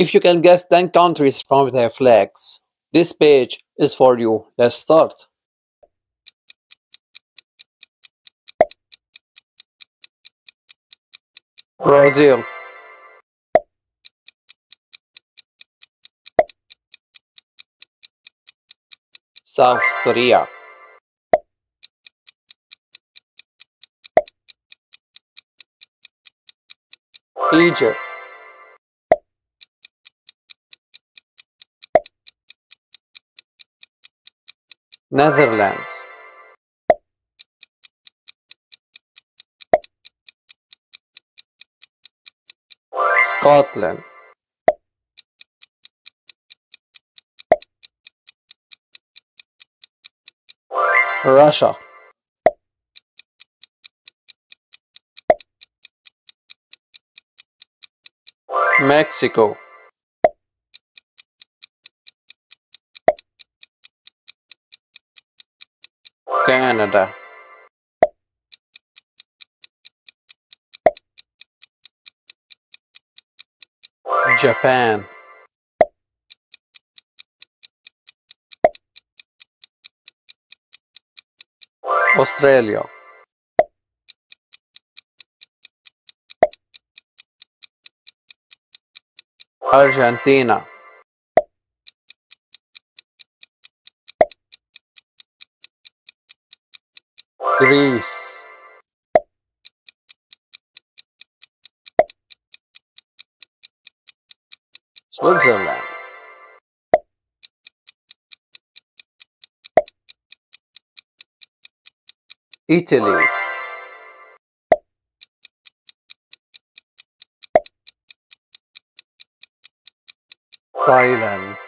If you can guess 10 countries from their flags, this page is for you. Let's start. Brazil South Korea Egypt Netherlands. Scotland. Russia. Mexico Canada. Japan. Australia. Argentina Greece. Switzerland. Italy. Thailand